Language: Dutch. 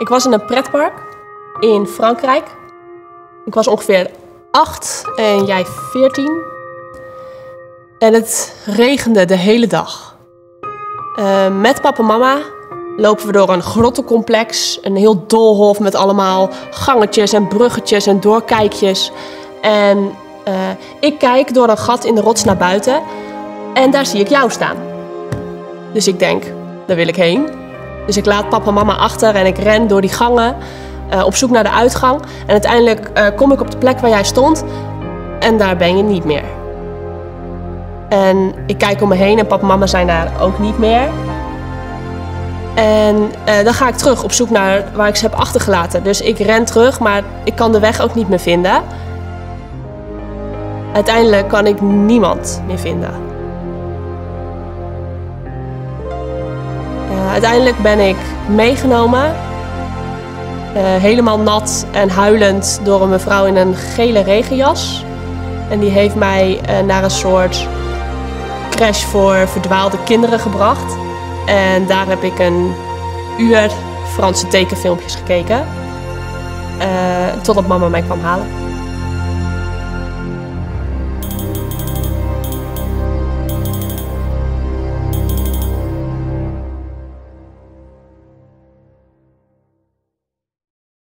Ik was in een pretpark in Frankrijk. Ik was ongeveer acht en jij veertien. En het regende de hele dag. Uh, met papa en mama lopen we door een grottencomplex. Een heel doolhof met allemaal gangetjes en bruggetjes en doorkijkjes. En uh, ik kijk door een gat in de rots naar buiten. En daar zie ik jou staan. Dus ik denk, daar wil ik heen. Dus ik laat papa en mama achter en ik ren door die gangen uh, op zoek naar de uitgang. En uiteindelijk uh, kom ik op de plek waar jij stond en daar ben je niet meer. En ik kijk om me heen en papa en mama zijn daar ook niet meer. En uh, dan ga ik terug op zoek naar waar ik ze heb achtergelaten. Dus ik ren terug, maar ik kan de weg ook niet meer vinden. Uiteindelijk kan ik niemand meer vinden. Uiteindelijk ben ik meegenomen, uh, helemaal nat en huilend door een mevrouw in een gele regenjas. En die heeft mij uh, naar een soort crash voor verdwaalde kinderen gebracht. En daar heb ik een uur Franse tekenfilmpjes gekeken. totdat mama mij kwam halen.